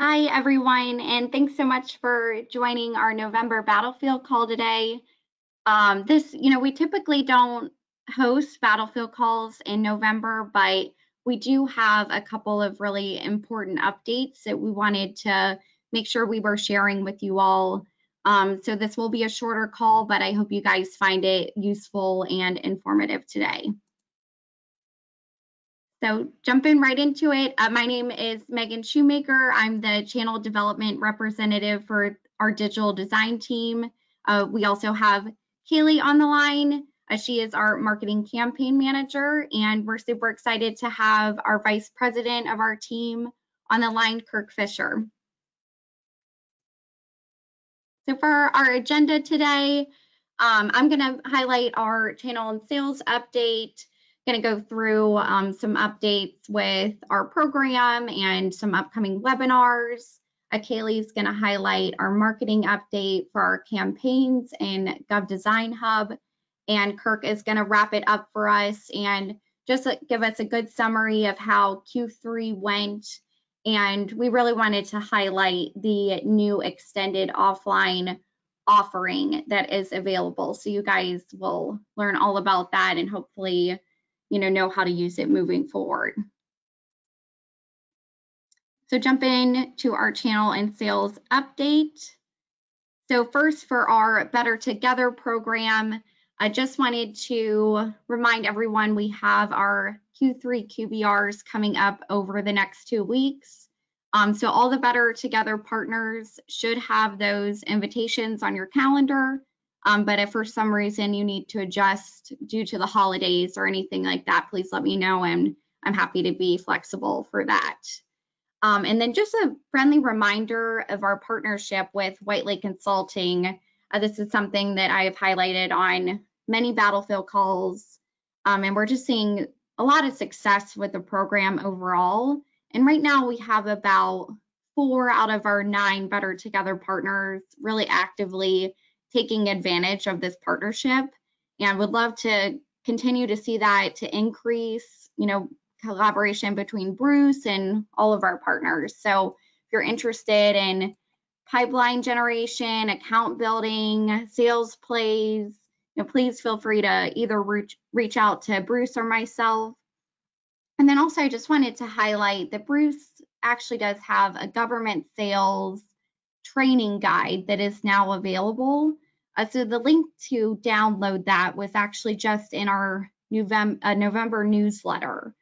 Hi, everyone, and thanks so much for joining our November battlefield call today. Um, this, you know, we typically don't host battlefield calls in November, but we do have a couple of really important updates that we wanted to make sure we were sharing with you all. Um, so this will be a shorter call, but I hope you guys find it useful and informative today. So jumping right into it, uh, my name is Megan Shoemaker. I'm the channel development representative for our digital design team. Uh, we also have Kaylee on the line. Uh, she is our marketing campaign manager, and we're super excited to have our vice president of our team on the line, Kirk Fisher. So for our agenda today, um, I'm going to highlight our channel and sales update, going to go through um, some updates with our program and some upcoming webinars. Uh, Kaylee's going to highlight our marketing update for our campaigns in Gov Design Hub. And Kirk is going to wrap it up for us and just uh, give us a good summary of how Q3 went. And we really wanted to highlight the new extended offline offering that is available. So you guys will learn all about that and hopefully you know, know how to use it moving forward. So jump in to our channel and sales update. So first for our Better Together program, I just wanted to remind everyone we have our Q3 QBRs coming up over the next two weeks. Um, so all the Better Together partners should have those invitations on your calendar. Um, but if for some reason you need to adjust due to the holidays or anything like that, please let me know and I'm happy to be flexible for that. Um, and then just a friendly reminder of our partnership with White Lake Consulting. Uh, this is something that I have highlighted on many battlefield calls, um, and we're just seeing a lot of success with the program overall. And right now we have about four out of our nine Better Together partners really actively taking advantage of this partnership and would love to continue to see that to increase, you know, collaboration between Bruce and all of our partners. So if you're interested in pipeline generation, account building, sales plays, you know, please feel free to either reach, reach out to Bruce or myself. And then also I just wanted to highlight that Bruce actually does have a government sales training guide that is now available. Uh, so the link to download that was actually just in our November, uh, November newsletter.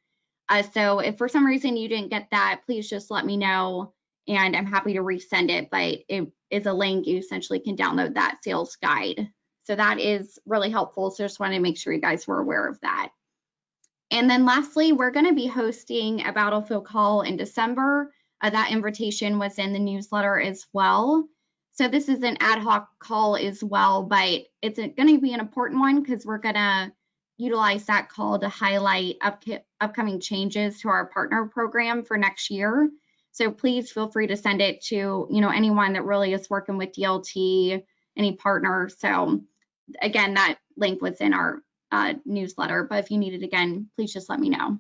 Uh, so if for some reason you didn't get that, please just let me know and I'm happy to resend it, but it is a link. You essentially can download that sales guide. So that is really helpful. So just wanted to make sure you guys were aware of that. And then lastly, we're going to be hosting a battlefield call in December. Uh, that invitation was in the newsletter as well. So this is an ad hoc call as well, but it's going to be an important one because we're going to utilize that call to highlight up, upcoming changes to our partner program for next year. So please feel free to send it to you know anyone that really is working with DLT, any partner. So again, that link was in our uh, newsletter, but if you need it again, please just let me know.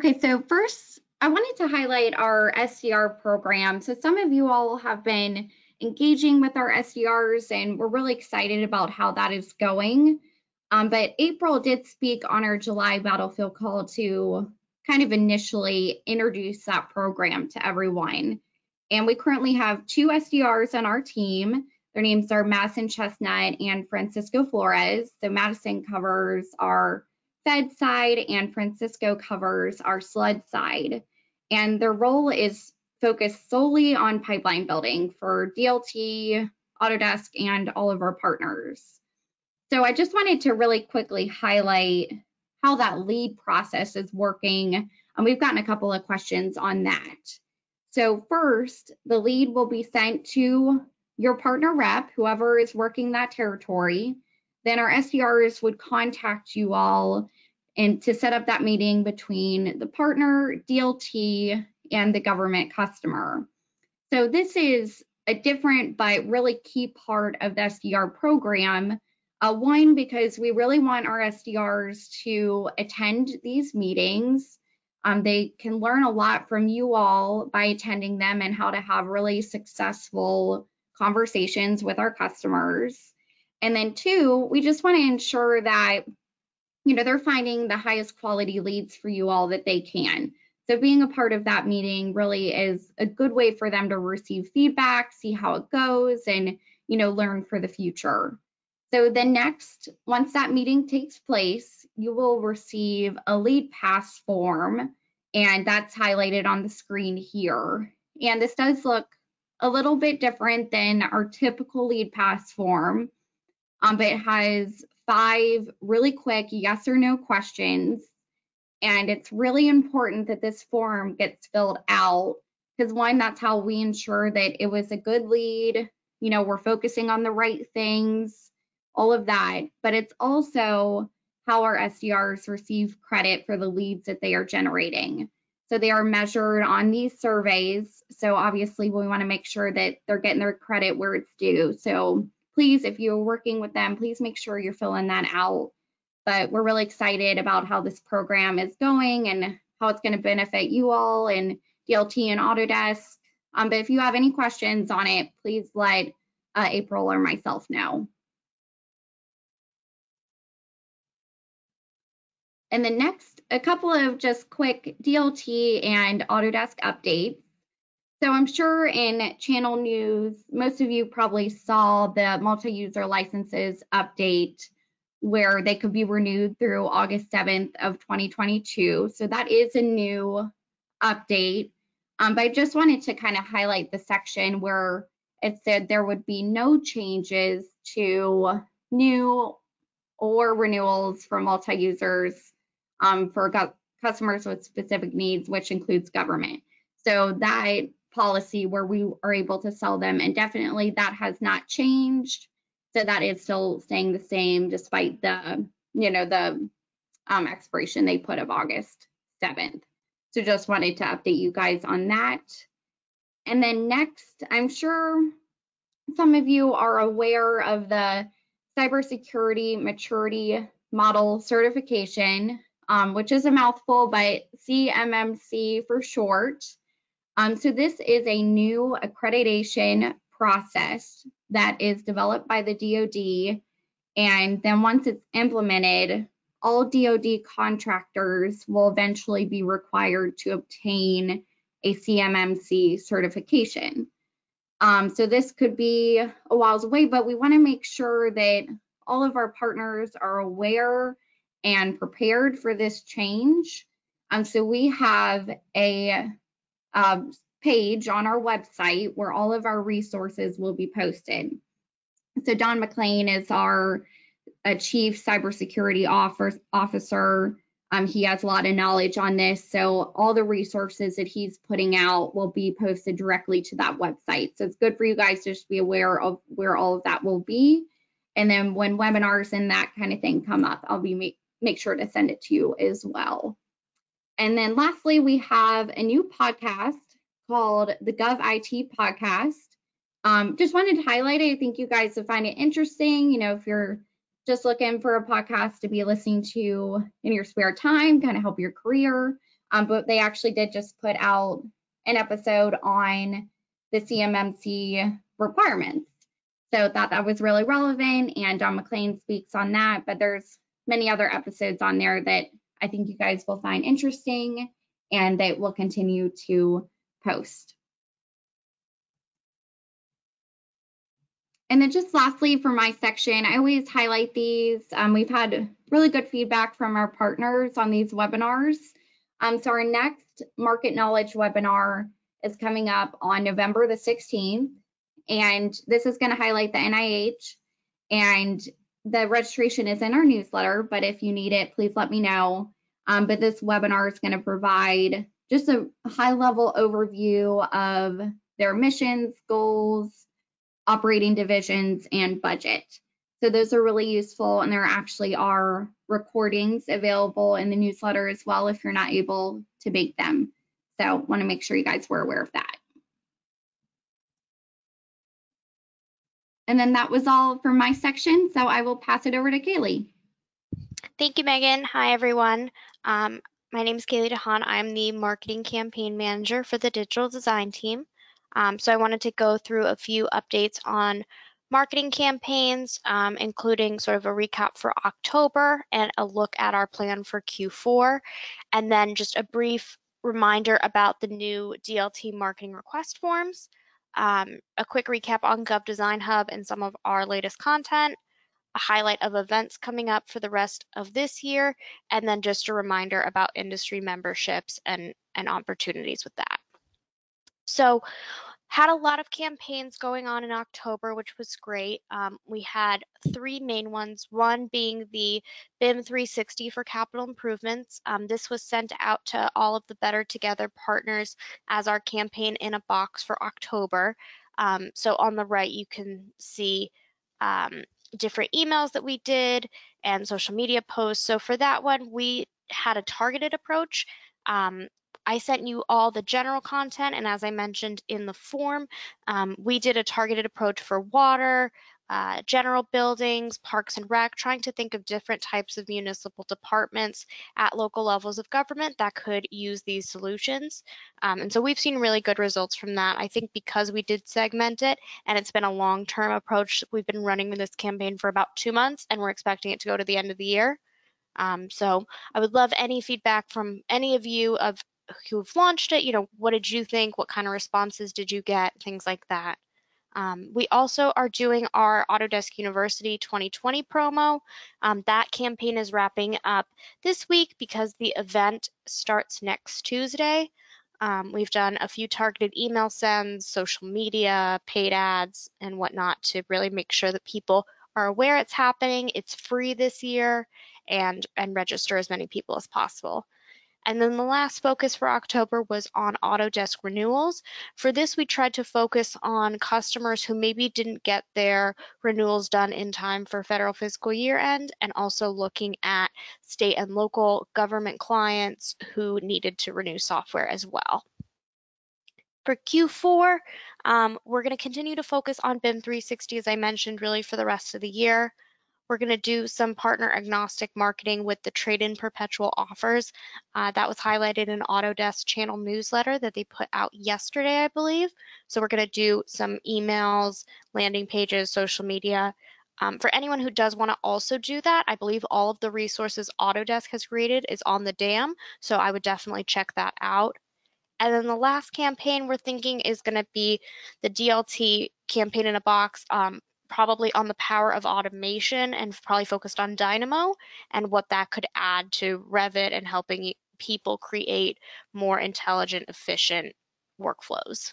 Okay, so first I wanted to highlight our SDR program. So some of you all have been engaging with our SDRs and we're really excited about how that is going. Um, but April did speak on our July battlefield call to kind of initially introduce that program to everyone. And we currently have two SDRs on our team. Their names are Madison Chestnut and Francisco Flores. So Madison covers our Fed side and Francisco covers our SLED side. And their role is focused solely on pipeline building for DLT, Autodesk, and all of our partners. So I just wanted to really quickly highlight how that lead process is working. And we've gotten a couple of questions on that. So first, the lead will be sent to your partner rep, whoever is working that territory. Then our SDRs would contact you all and to set up that meeting between the partner, DLT, and the government customer. So this is a different but really key part of the SDR program. Uh, one, because we really want our SDRs to attend these meetings. Um, they can learn a lot from you all by attending them and how to have really successful conversations with our customers. And then two, we just want to ensure that, you know, they're finding the highest quality leads for you all that they can. So being a part of that meeting really is a good way for them to receive feedback, see how it goes, and, you know, learn for the future. So then next, once that meeting takes place, you will receive a lead pass form, and that's highlighted on the screen here. And this does look a little bit different than our typical lead pass form, um, but it has five really quick yes or no questions. And it's really important that this form gets filled out because one, that's how we ensure that it was a good lead. You know, we're focusing on the right things, all of that. But it's also how our SDRs receive credit for the leads that they are generating. So they are measured on these surveys. So obviously we want to make sure that they're getting their credit where it's due. So please, if you're working with them, please make sure you're filling that out. But we're really excited about how this program is going and how it's going to benefit you all and DLT and Autodesk. Um, but if you have any questions on it, please let uh, April or myself know. And then next, a couple of just quick DLT and Autodesk updates. So I'm sure in channel news, most of you probably saw the multi-user licenses update where they could be renewed through August 7th of 2022. So that is a new update. Um, but I just wanted to kind of highlight the section where it said there would be no changes to new or renewals for multi-users um, for customers with specific needs, which includes government. So that policy where we are able to sell them indefinitely, that has not changed. So that is still staying the same despite the, you know, the um, expiration they put of August 7th. So just wanted to update you guys on that. And then next, I'm sure some of you are aware of the cybersecurity maturity model certification um, which is a mouthful, but CMMC for short. Um, so this is a new accreditation process that is developed by the DoD. And then once it's implemented, all DoD contractors will eventually be required to obtain a CMMC certification. Um, so this could be a whiles away, but we want to make sure that all of our partners are aware and prepared for this change. Um, so we have a um, page on our website where all of our resources will be posted. So Don Maclean is our chief cybersecurity officer. Um, he has a lot of knowledge on this. So all the resources that he's putting out will be posted directly to that website. So it's good for you guys to just be aware of where all of that will be. And then when webinars and that kind of thing come up, I'll be make sure to send it to you as well. And then lastly, we have a new podcast called the Gov IT Podcast. Um, just wanted to highlight it. I think you guys will find it interesting. You know, if you're just looking for a podcast to be listening to in your spare time, kind of help your career. Um, but they actually did just put out an episode on the CMMC requirements. So thought that was really relevant and Don Maclean speaks on that, but there's many other episodes on there that I think you guys will find interesting and that we'll continue to post. And then just lastly for my section, I always highlight these. Um, we've had really good feedback from our partners on these webinars. Um, so our next market knowledge webinar is coming up on November the 16th. And this is going to highlight the NIH and the registration is in our newsletter, but if you need it, please let me know. Um, but this webinar is going to provide just a high level overview of their missions, goals, operating divisions, and budget. So those are really useful and there actually are recordings available in the newsletter as well if you're not able to make them. So want to make sure you guys were aware of that. And then that was all for my section. So I will pass it over to Kaylee. Thank you, Megan. Hi, everyone. Um, My name is Kaylee DeHaan. I'm the marketing campaign manager for the digital design team. Um, so I wanted to go through a few updates on marketing campaigns, um, including sort of a recap for October and a look at our plan for Q4, and then just a brief reminder about the new DLT marketing request forms, um, a quick recap on Gov Design Hub and some of our latest content, a highlight of events coming up for the rest of this year, and then just a reminder about industry memberships and, and opportunities with that. So had a lot of campaigns going on in October, which was great. Um, we had three main ones, one being the BIM 360 for capital improvements. Um, this was sent out to all of the Better Together partners as our campaign in a box for October. Um, so on the right, you can see um, different emails that we did and social media posts. So for that one, we had a targeted approach. Um, I sent you all the general content, and as I mentioned in the form, um, we did a targeted approach for water, uh, general buildings, parks and rec, trying to think of different types of municipal departments at local levels of government that could use these solutions. Um, and so we've seen really good results from that. I think because we did segment it and it's been a long-term approach, we've been running this campaign for about two months and we're expecting it to go to the end of the year. Um, so I would love any feedback from any of you of who've launched it. You know, what did you think? What kind of responses did you get? Things like that. Um, we also are doing our Autodesk University 2020 promo. Um, that campaign is wrapping up this week because the event starts next Tuesday. Um, we've done a few targeted email sends, social media, paid ads, and whatnot to really make sure that people are aware it's happening. It's free this year and, and register as many people as possible. And then the last focus for October was on Autodesk renewals. For this, we tried to focus on customers who maybe didn't get their renewals done in time for federal fiscal year end, and also looking at state and local government clients who needed to renew software as well. For Q4, um, we're going to continue to focus on BIM 360, as I mentioned, really for the rest of the year. We're going to do some partner agnostic marketing with the trade-in perpetual offers. Uh, that was highlighted in Autodesk channel newsletter that they put out yesterday, I believe. So we're going to do some emails, landing pages, social media. Um, for anyone who does want to also do that, I believe all of the resources Autodesk has created is on the DAM. So I would definitely check that out. And then the last campaign we're thinking is going to be the DLT campaign in a box. Um, probably on the power of automation and probably focused on Dynamo and what that could add to Revit and helping people create more intelligent, efficient workflows.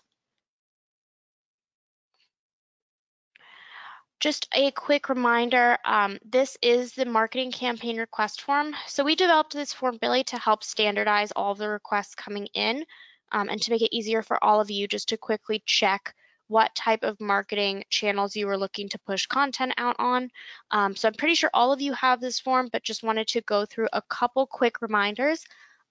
Just a quick reminder, um, this is the marketing campaign request form. So we developed this form really to help standardize all the requests coming in um, and to make it easier for all of you just to quickly check what type of marketing channels you were looking to push content out on. Um, so I'm pretty sure all of you have this form, but just wanted to go through a couple quick reminders.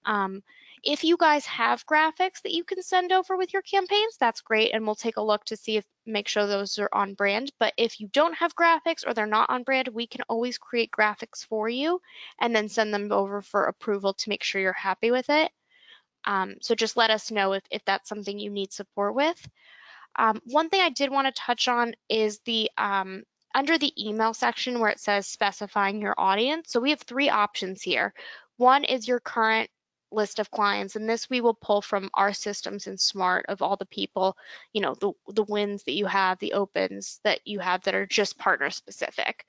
Um, if you guys have graphics that you can send over with your campaigns, that's great, and we'll take a look to see if make sure those are on brand. But if you don't have graphics or they're not on brand, we can always create graphics for you and then send them over for approval to make sure you're happy with it. Um, so just let us know if, if that's something you need support with. Um, one thing I did want to touch on is the um, under the email section where it says specifying your audience. So we have three options here. One is your current list of clients and this we will pull from our systems and smart of all the people you know the the wins that you have the opens that you have that are just partner specific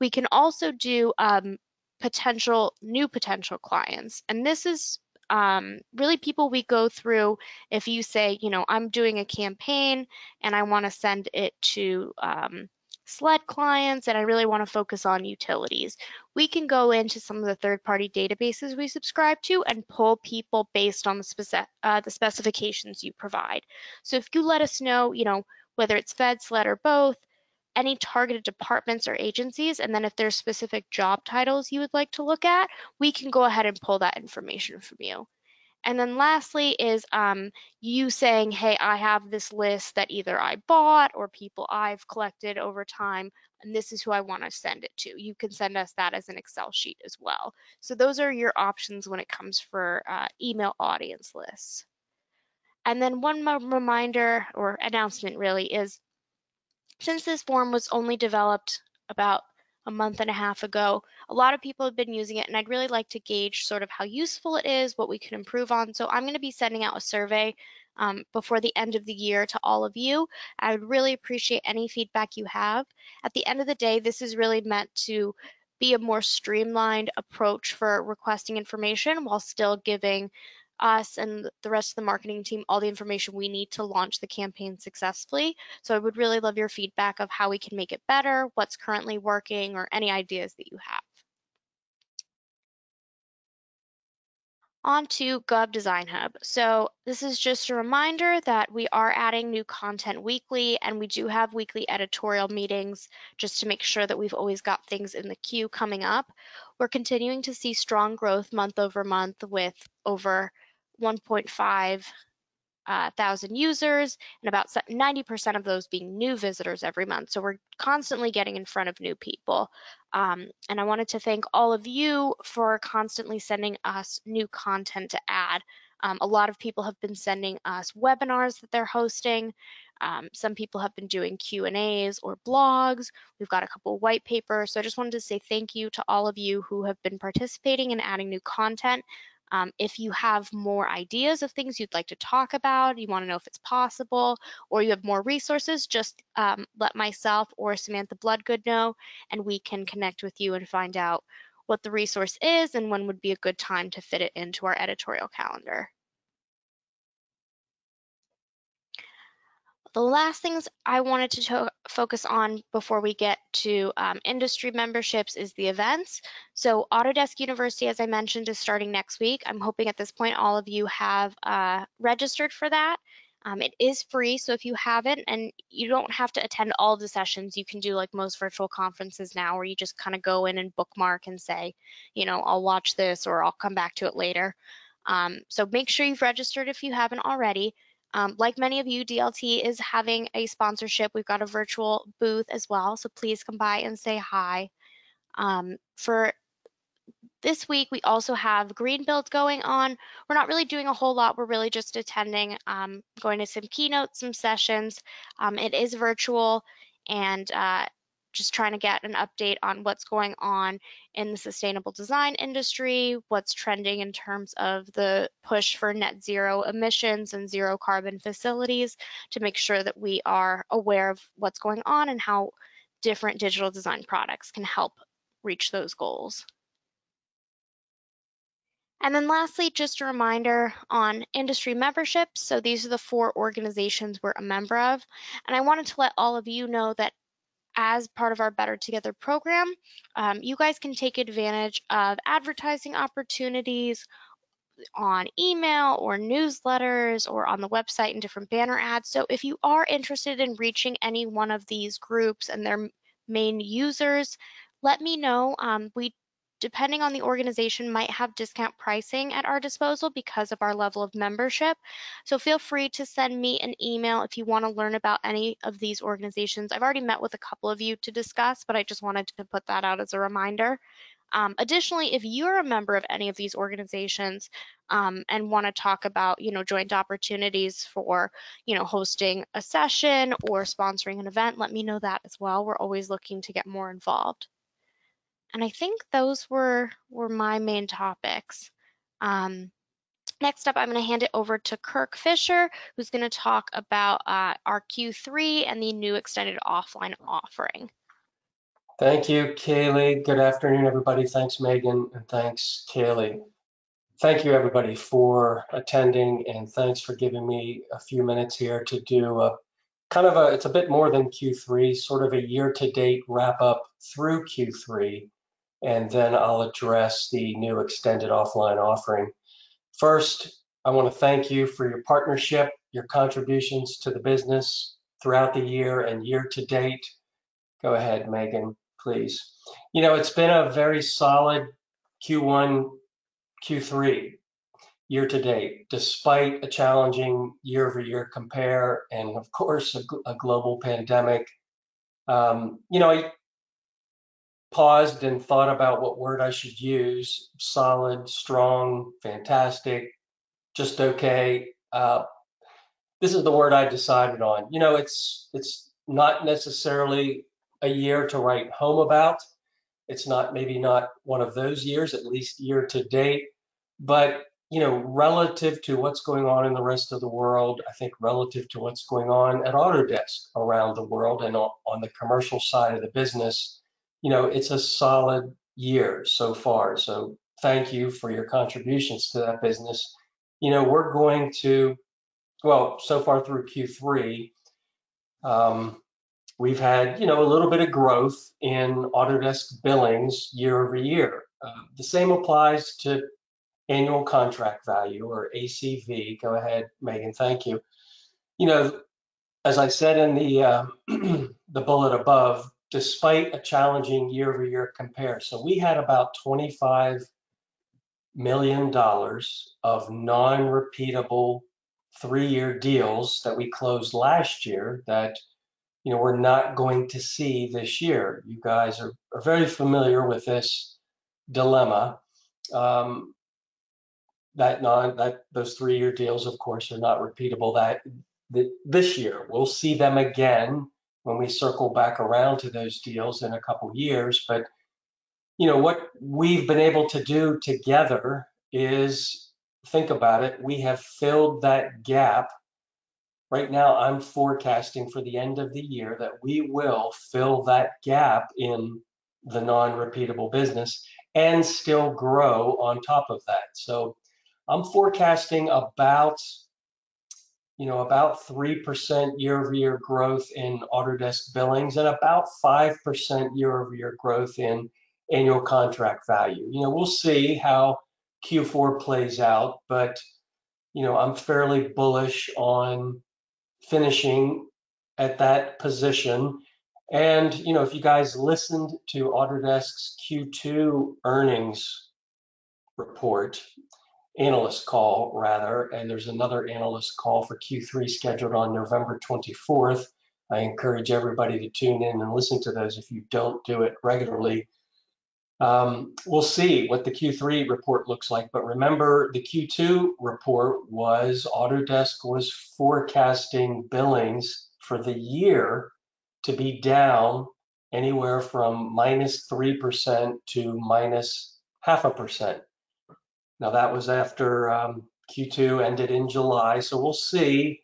we can also do um, potential new potential clients and this is um, really people we go through if you say, you know, I'm doing a campaign and I want to send it to um, SLED clients and I really want to focus on utilities. We can go into some of the third-party databases we subscribe to and pull people based on the, speci uh, the specifications you provide. So if you let us know, you know, whether it's Fed, SLED, or both, any targeted departments or agencies, and then if there's specific job titles you would like to look at, we can go ahead and pull that information from you. And then lastly is um, you saying, hey, I have this list that either I bought or people I've collected over time. and this is who I want to send it to. You can send us that as an Excel sheet as well. So those are your options when it comes for uh, email audience lists. And then one more reminder or announcement really is since this form was only developed about a month and a half ago, a lot of people have been using it and I'd really like to gauge sort of how useful it is, what we can improve on. So I'm going to be sending out a survey um, before the end of the year to all of you. I would really appreciate any feedback you have. At the end of the day, this is really meant to be a more streamlined approach for requesting information while still giving us and the rest of the marketing team all the information we need to launch the campaign successfully. So I would really love your feedback of how we can make it better, what's currently working, or any ideas that you have. On to Gov Design Hub. So this is just a reminder that we are adding new content weekly and we do have weekly editorial meetings just to make sure that we've always got things in the queue coming up. We're continuing to see strong growth month over month with over 1.5 uh, thousand users and about 90% of those being new visitors every month. So we're constantly getting in front of new people. Um, and I wanted to thank all of you for constantly sending us new content to add. Um, a lot of people have been sending us webinars that they're hosting. Um, some people have been doing Q and A's or blogs. We've got a couple white papers. So I just wanted to say thank you to all of you who have been participating and adding new content. Um, if you have more ideas of things you'd like to talk about, you want to know if it's possible, or you have more resources, just um, let myself or Samantha Bloodgood know, and we can connect with you and find out what the resource is and when would be a good time to fit it into our editorial calendar. The last things I wanted to focus on before we get to um, industry memberships is the events. So Autodesk University, as I mentioned, is starting next week. I'm hoping at this point all of you have uh, registered for that. Um, it is free, so if you haven't, and you don't have to attend all the sessions, you can do like most virtual conferences now, where you just kind of go in and bookmark and say, you know, I'll watch this or I'll come back to it later. Um, so make sure you've registered if you haven't already. Um, like many of you, DLT is having a sponsorship. We've got a virtual booth as well, so please come by and say hi. Um, for this week, we also have Greenbuilds going on. We're not really doing a whole lot. We're really just attending, um, going to some keynotes, some sessions. Um, it is virtual, and uh, just trying to get an update on what's going on in the sustainable design industry, what's trending in terms of the push for net zero emissions and zero carbon facilities to make sure that we are aware of what's going on and how different digital design products can help reach those goals. And then lastly, just a reminder on industry memberships. So these are the four organizations we're a member of. And I wanted to let all of you know that as part of our Better Together program, um, you guys can take advantage of advertising opportunities on email or newsletters or on the website and different banner ads. So if you are interested in reaching any one of these groups and their main users, let me know. Um, we depending on the organization, might have discount pricing at our disposal because of our level of membership. So feel free to send me an email if you want to learn about any of these organizations. I've already met with a couple of you to discuss, but I just wanted to put that out as a reminder. Um, additionally, if you're a member of any of these organizations um, and want to talk about, you know, joint opportunities for, you know, hosting a session or sponsoring an event, let me know that as well. We're always looking to get more involved. And I think those were, were my main topics. Um, next up, I'm going to hand it over to Kirk Fisher, who's going to talk about uh, our Q3 and the new extended offline offering. Thank you, Kaylee. Good afternoon, everybody. Thanks, Megan, and thanks, Kaylee. Thank you, everybody, for attending, and thanks for giving me a few minutes here to do a kind of a, it's a bit more than Q3, sort of a year-to-date wrap-up through Q3 and then I'll address the new extended offline offering. First, I want to thank you for your partnership, your contributions to the business throughout the year and year to date. Go ahead, Megan, please. You know, it's been a very solid Q1, Q3 year to date, despite a challenging year over year compare and, of course, a, a global pandemic. Um, you know, paused and thought about what word I should use, solid, strong, fantastic, just okay. Uh, this is the word I decided on. You know, it's it's not necessarily a year to write home about. It's not maybe not one of those years, at least year to date, but you know, relative to what's going on in the rest of the world, I think relative to what's going on at Autodesk around the world and on, on the commercial side of the business, you know, it's a solid year so far. So thank you for your contributions to that business. You know, we're going to, well, so far through Q3, um, we've had, you know, a little bit of growth in Autodesk billings year over year. Uh, the same applies to annual contract value or ACV. Go ahead, Megan. Thank you. You know, as I said in the uh, the bullet above, despite a challenging year-over-year compare, so we had about 25 million dollars of non-repeatable three-year deals that we closed last year that you know we're not going to see this year. You guys are, are very familiar with this dilemma. Um, that non that those three year deals, of course, are not repeatable. That, that this year we'll see them again when we circle back around to those deals in a couple years. But you know what we've been able to do together is think about it. We have filled that gap. Right now, I'm forecasting for the end of the year that we will fill that gap in the non-repeatable business and still grow on top of that. So I'm forecasting about, you know, about 3% year-over-year growth in Autodesk billings and about 5% year-over-year growth in annual contract value. You know, we'll see how Q4 plays out, but, you know, I'm fairly bullish on finishing at that position. And, you know, if you guys listened to Autodesk's Q2 earnings report, analyst call rather, and there's another analyst call for Q3 scheduled on November 24th. I encourage everybody to tune in and listen to those if you don't do it regularly. Um, we'll see what the Q3 report looks like, but remember the Q2 report was Autodesk was forecasting billings for the year to be down anywhere from minus 3% to minus half a percent. Now that was after um, Q2 ended in July, so we'll see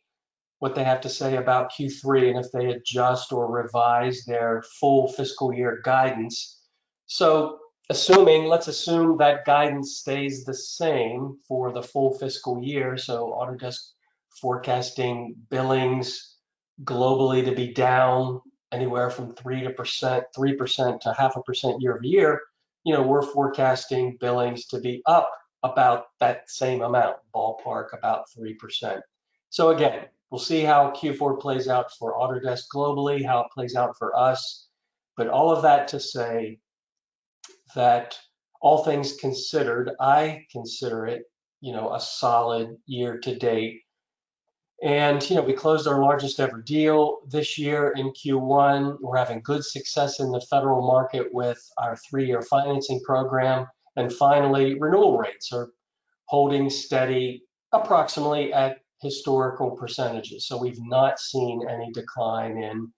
what they have to say about Q3 and if they adjust or revise their full fiscal year guidance. So assuming, let's assume that guidance stays the same for the full fiscal year. So Autodesk forecasting billings globally to be down anywhere from three to percent, three percent to half a percent year over year. You know, we're forecasting billings to be up about that same amount, ballpark about 3%. So again, we'll see how Q4 plays out for Autodesk globally, how it plays out for us. But all of that to say that all things considered, I consider it, you know, a solid year to date. And, you know, we closed our largest ever deal this year in Q1. We're having good success in the federal market with our three-year financing program. And finally, renewal rates are holding steady approximately at historical percentages. So we've not seen any decline in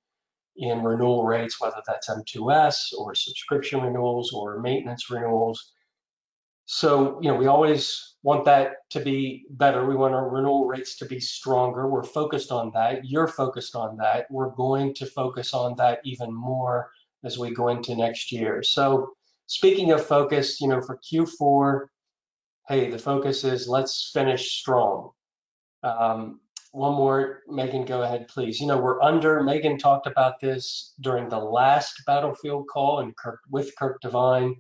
in renewal rates, whether that's M2S or subscription renewals or maintenance renewals. So, you know, we always want that to be better. We want our renewal rates to be stronger. We're focused on that. You're focused on that. We're going to focus on that even more as we go into next year. So, speaking of focus, you know, for Q4, hey, the focus is let's finish strong. Um, one more, Megan, go ahead, please. You know, we're under, Megan talked about this during the last battlefield call and Kirk, with Kirk Devine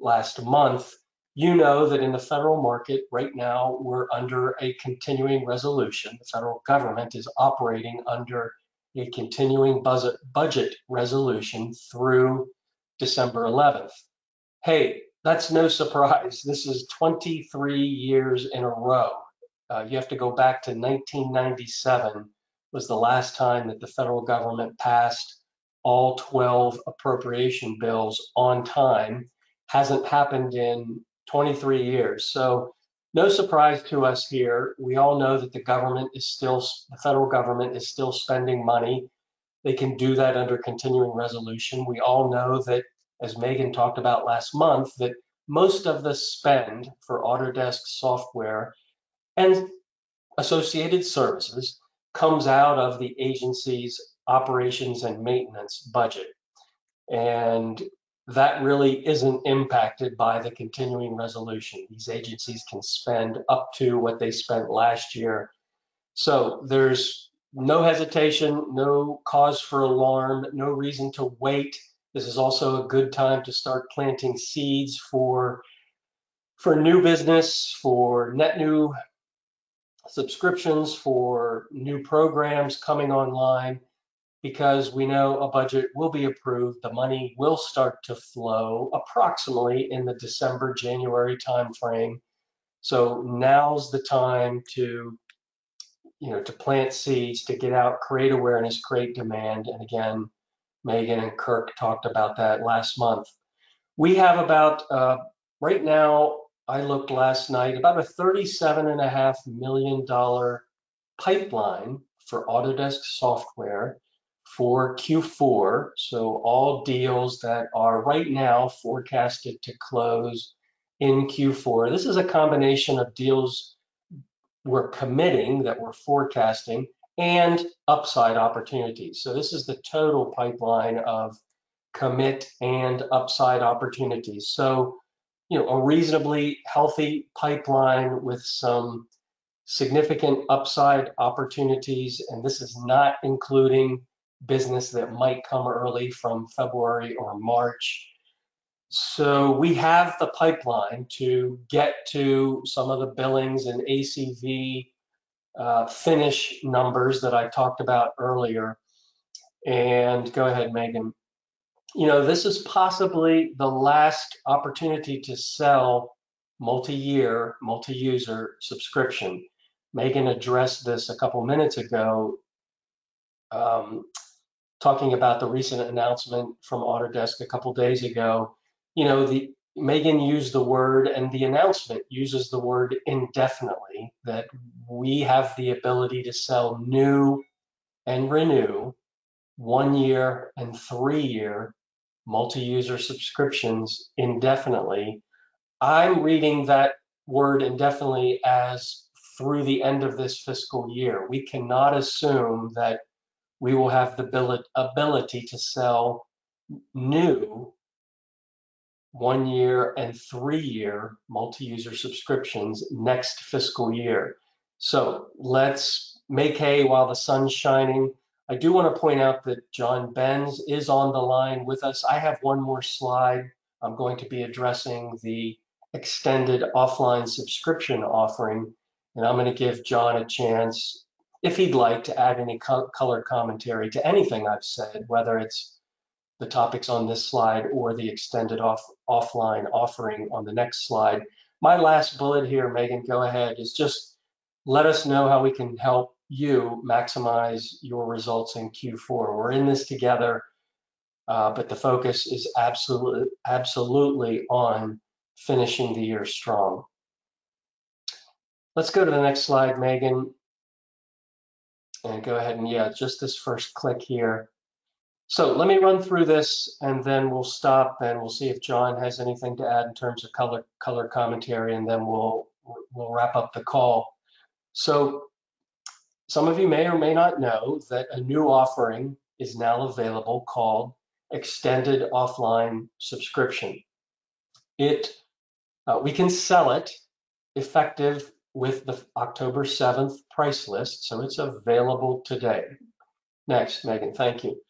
last month. You know that in the federal market right now, we're under a continuing resolution. The federal government is operating under a continuing budget, budget resolution through December 11th hey, that's no surprise. This is 23 years in a row. Uh, you have to go back to 1997 was the last time that the federal government passed all 12 appropriation bills on time. Hasn't happened in 23 years. So no surprise to us here. We all know that the government is still, the federal government is still spending money. They can do that under continuing resolution. We all know that, as Megan talked about last month, that most of the spend for Autodesk software and associated services comes out of the agency's operations and maintenance budget. And that really isn't impacted by the continuing resolution. These agencies can spend up to what they spent last year. So there's no hesitation, no cause for alarm, no reason to wait. This is also a good time to start planting seeds for for new business, for net new subscriptions, for new programs coming online because we know a budget will be approved. The money will start to flow approximately in the December, January timeframe. So now's the time to, you know, to plant seeds, to get out, create awareness, create demand. And again, Megan and Kirk talked about that last month. We have about, uh, right now, I looked last night, about a $37.5 million pipeline for Autodesk software for Q4. So all deals that are right now forecasted to close in Q4. This is a combination of deals we're committing that we're forecasting and upside opportunities. So this is the total pipeline of commit and upside opportunities. So, you know, a reasonably healthy pipeline with some significant upside opportunities. And this is not including business that might come early from February or March. So we have the pipeline to get to some of the billings and ACV uh, finish numbers that I talked about earlier. And go ahead, Megan. You know, this is possibly the last opportunity to sell multi-year, multi-user subscription. Megan addressed this a couple minutes ago. Um, talking about the recent announcement from Autodesk a couple days ago, you know, the Megan used the word and the announcement uses the word indefinitely that we have the ability to sell new and renew one year and three year multi-user subscriptions indefinitely. I'm reading that word indefinitely as through the end of this fiscal year. We cannot assume that we will have the ability to sell new one year and three year multi-user subscriptions next fiscal year. So let's make hay while the sun's shining. I do want to point out that John Benz is on the line with us. I have one more slide. I'm going to be addressing the extended offline subscription offering, and I'm going to give John a chance if he'd like to add any co color commentary to anything I've said, whether it's the topics on this slide or the extended off, offline offering on the next slide. My last bullet here, Megan, go ahead, is just let us know how we can help you maximize your results in Q4. We're in this together, uh, but the focus is absolutely, absolutely on finishing the year strong. Let's go to the next slide, Megan and go ahead and yeah, just this first click here. So let me run through this and then we'll stop and we'll see if John has anything to add in terms of color color commentary and then we'll we'll wrap up the call. So some of you may or may not know that a new offering is now available called extended offline subscription. It uh, we can sell it effective with the October 7th price list, so it's available today. Next, Megan, thank you.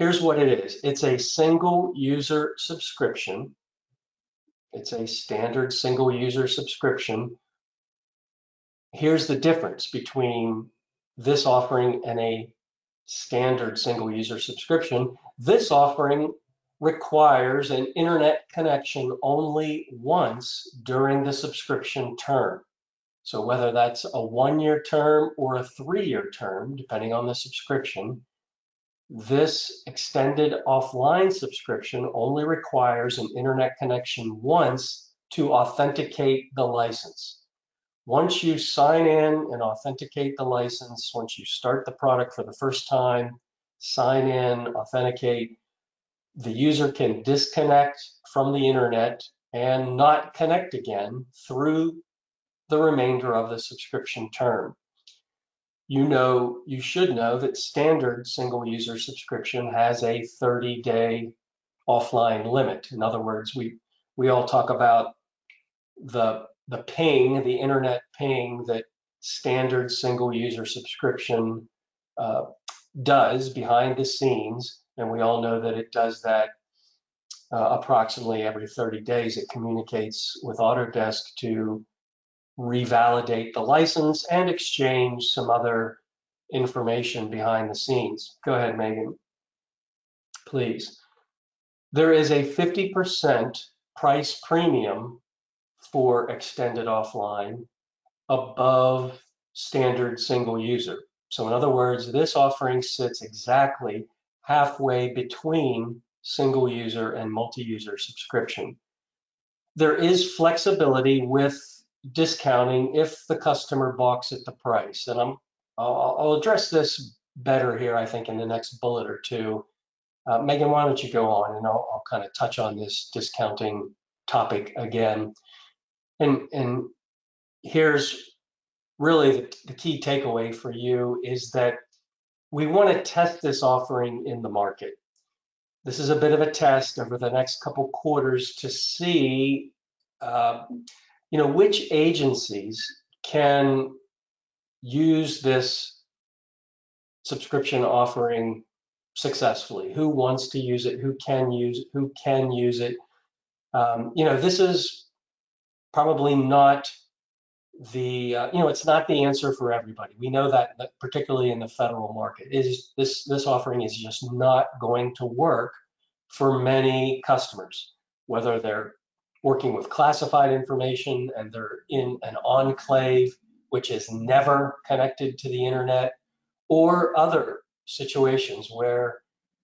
Here's what it is. It's a single user subscription. It's a standard single user subscription. Here's the difference between this offering and a standard single user subscription. This offering requires an internet connection only once during the subscription term. So whether that's a one-year term or a three-year term, depending on the subscription, This extended offline subscription only requires an internet connection once to authenticate the license. Once you sign in and authenticate the license, once you start the product for the first time, sign in, authenticate, the user can disconnect from the internet and not connect again through the remainder of the subscription term. You know, you should know that standard single user subscription has a 30 day offline limit. In other words, we, we all talk about the, the ping, the internet ping that standard single user subscription uh, does behind the scenes. And we all know that it does that uh, approximately every 30 days. It communicates with Autodesk to revalidate the license and exchange some other information behind the scenes. Go ahead, Megan, please. There is a 50% price premium for extended offline above standard single user. So in other words, this offering sits exactly halfway between single user and multi-user subscription. There is flexibility with discounting if the customer balks at the price. And I'm, I'll, I'll address this better here, I think, in the next bullet or two. Uh, Megan, why don't you go on and I'll, I'll kind of touch on this discounting topic again. And, and here's really the, the key takeaway for you is that we want to test this offering in the market. This is a bit of a test over the next couple quarters to see uh, you know, which agencies can use this subscription offering successfully? Who wants to use it? Who can use it? Who can use it? Um, you know, this is probably not the uh, you know it's not the answer for everybody. We know that, that particularly in the federal market is this this offering is just not going to work for many customers, whether they're working with classified information and they're in an enclave which is never connected to the internet or other situations where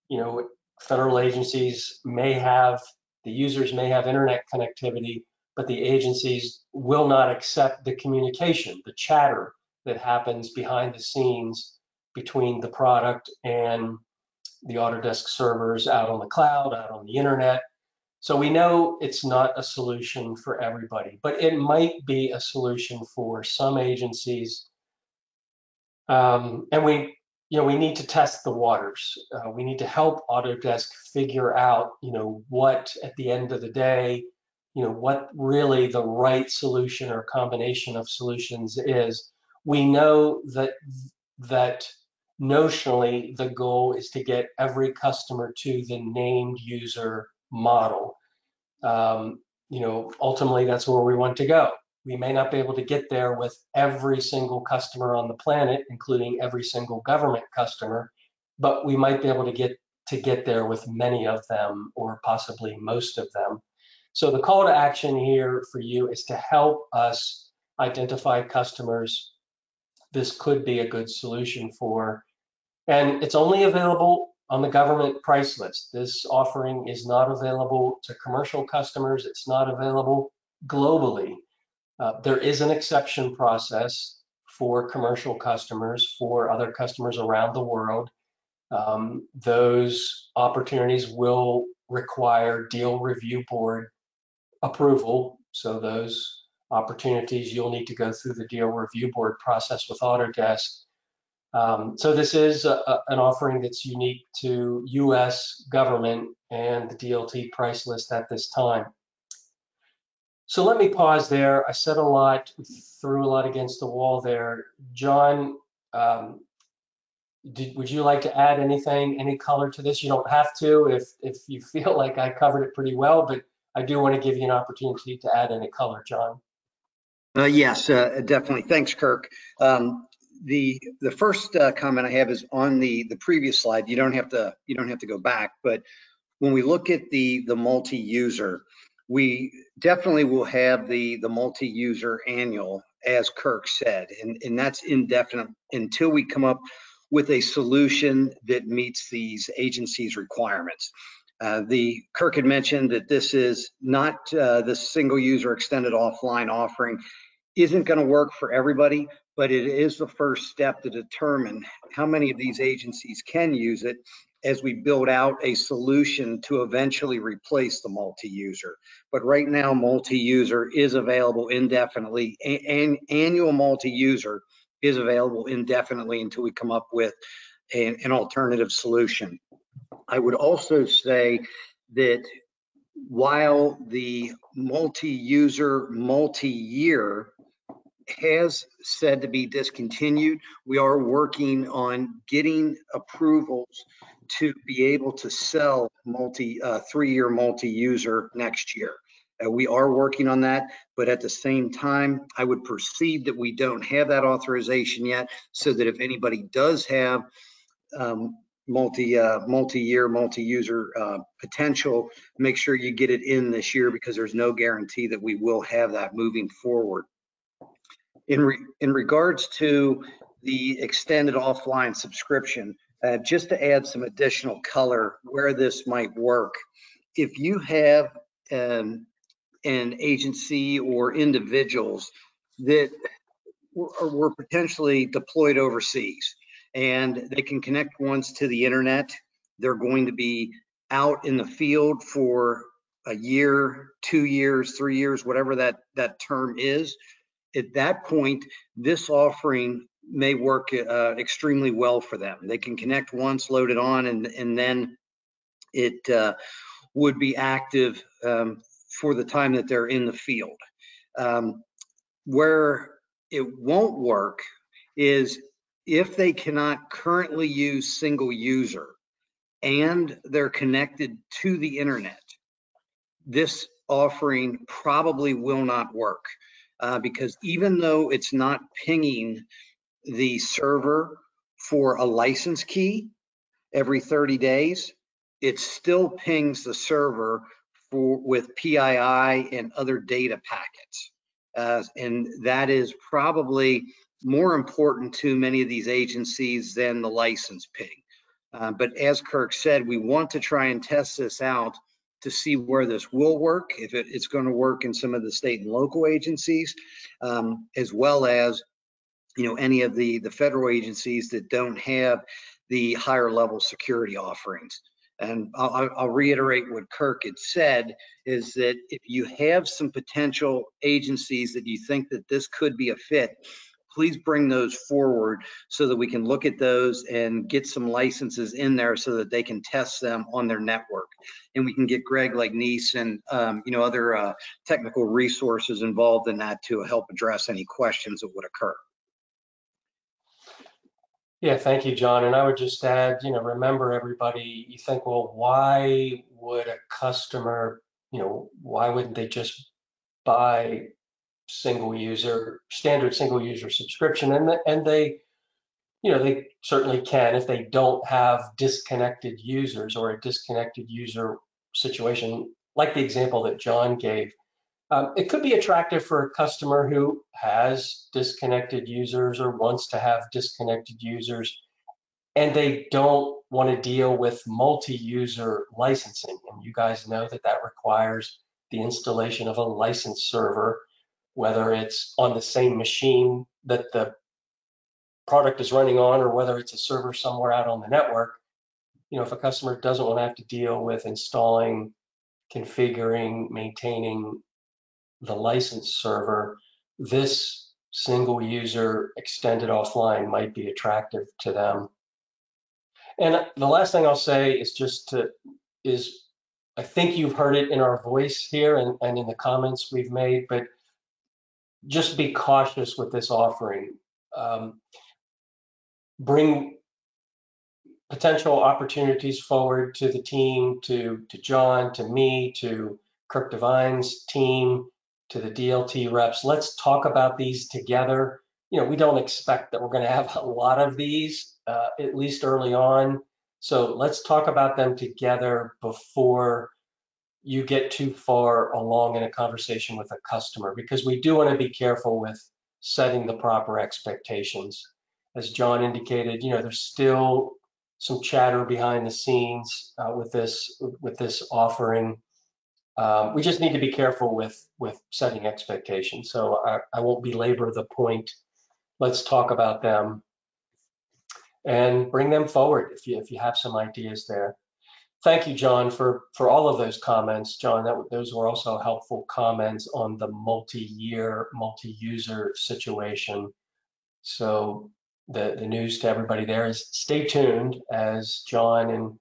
you know federal agencies may have the users may have internet connectivity but the agencies will not accept the communication the chatter that happens behind the scenes between the product and the Autodesk servers out on the cloud, out on the internet, so we know it's not a solution for everybody, but it might be a solution for some agencies. Um, and we, you know, we need to test the waters. Uh, we need to help Autodesk figure out, you know, what at the end of the day, you know, what really the right solution or combination of solutions is. We know that that notionally the goal is to get every customer to the named user model. Um, you know, ultimately that's where we want to go. We may not be able to get there with every single customer on the planet, including every single government customer, but we might be able to get to get there with many of them or possibly most of them. So the call to action here for you is to help us identify customers this could be a good solution for. And it's only available on the government price list. This offering is not available to commercial customers. It's not available globally. Uh, there is an exception process for commercial customers, for other customers around the world. Um, those opportunities will require deal review board approval. So those opportunities, you'll need to go through the deal review board process with Autodesk um, so this is a, a, an offering that's unique to US government and the DLT price list at this time. So let me pause there. I said a lot, threw a lot against the wall there. John, um, did, would you like to add anything, any color to this? You don't have to if, if you feel like I covered it pretty well, but I do want to give you an opportunity to add any color, John. Uh, yes, uh, definitely. Thanks, Kirk. Um, the the first uh, comment I have is on the the previous slide. You don't have to you don't have to go back, but when we look at the the multi-user, we definitely will have the the multi-user annual, as Kirk said, and and that's indefinite until we come up with a solution that meets these agencies' requirements. Uh, the Kirk had mentioned that this is not uh, the single user extended offline offering isn't going to work for everybody, but it is the first step to determine how many of these agencies can use it as we build out a solution to eventually replace the multi-user. But right now, multi-user is available indefinitely. and annual multi-user is available indefinitely until we come up with an, an alternative solution. I would also say that while the multi-user, multi-year has said to be discontinued, we are working on getting approvals to be able to sell multi uh, three-year multi-user next year. Uh, we are working on that, but at the same time, I would perceive that we don't have that authorization yet, so that if anybody does have um, multi uh, multi-year multi-user uh, potential, make sure you get it in this year because there's no guarantee that we will have that moving forward. In re in regards to the extended offline subscription, uh, just to add some additional color where this might work, if you have um, an agency or individuals that were potentially deployed overseas and they can connect once to the internet, they're going to be out in the field for a year, two years, three years, whatever that, that term is. At that point, this offering may work uh, extremely well for them. They can connect once, load it on, and, and then it uh, would be active um, for the time that they're in the field. Um, where it won't work is if they cannot currently use single user and they're connected to the internet, this offering probably will not work uh, because even though it's not pinging the server for a license key every 30 days, it still pings the server for with PII and other data packets. Uh, and that is probably more important to many of these agencies than the license ping. Uh, but as Kirk said, we want to try and test this out to see where this will work, if it, it's going to work in some of the state and local agencies, um, as well as you know any of the the federal agencies that don't have the higher level security offerings. And I'll, I'll, reiterate what Kirk had said is that if you have some potential agencies that you think that this could be a fit, please bring those forward so that we can look at those and get some licenses in there so that they can test them on their network. And we can get Greg like Nice and um, you know other uh, technical resources involved in that to help address any questions that would occur. Yeah, thank you, John. And I would just add, you know, remember everybody, you think, well, why would a customer, you know, why wouldn't they just buy single user, standard single user subscription? And, and they, you know, they certainly can if they don't have disconnected users or a disconnected user situation, like the example that John gave. Um, it could be attractive for a customer who has disconnected users or wants to have disconnected users, and they don't want to deal with multi-user licensing. And you guys know that that requires the installation of a license server, whether it's on the same machine that the product is running on or whether it's a server somewhere out on the network. You know, if a customer doesn't want to have to deal with installing, configuring, maintaining the license server, this single user extended offline might be attractive to them. And the last thing I'll say is just to, is I think you've heard it in our voice here and, and in the comments we've made, but just be cautious with this offering. Um, bring potential opportunities forward to the team, to, to John, to me, to Kirk Devine's team, to the DLT reps. Let's talk about these together. You know, we don't expect that we're going to have a lot of these, uh, at least early on. So let's talk about them together before you get too far along in a conversation with a customer, because we do want to be careful with setting the proper expectations. as John indicated, you know, there's still some chatter behind the scenes uh, with this with this offering. Um, we just need to be careful with with setting expectations. So I, I won't belabor the point. Let's talk about them and bring them forward if you if you have some ideas there. Thank you, John, for for all of those comments. John, that those were also helpful comments on the multi-year, multi-user situation. So the the news to everybody there is stay tuned as John and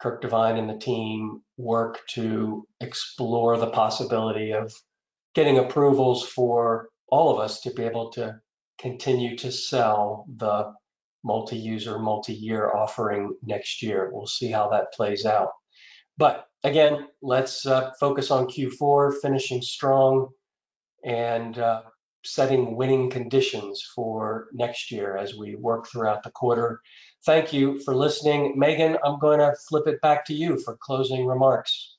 Kirk Devine and the team work to explore the possibility of getting approvals for all of us to be able to continue to sell the multi-user, multi-year offering next year. We'll see how that plays out. But again, let's uh, focus on Q4, finishing strong and uh, setting winning conditions for next year as we work throughout the quarter. Thank you for listening. Megan, I'm going to flip it back to you for closing remarks.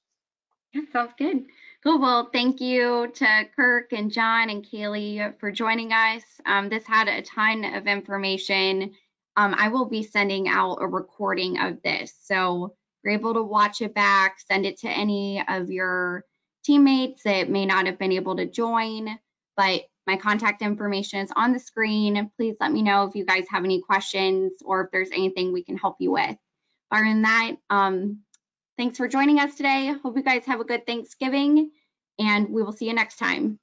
Yeah, sounds good. Cool. Well, thank you to Kirk and John and Kaylee for joining us. Um, this had a ton of information. Um, I will be sending out a recording of this. So you're able to watch it back, send it to any of your teammates that may not have been able to join. But my contact information is on the screen. Please let me know if you guys have any questions or if there's anything we can help you with. Other than that, um, thanks for joining us today. Hope you guys have a good Thanksgiving and we will see you next time.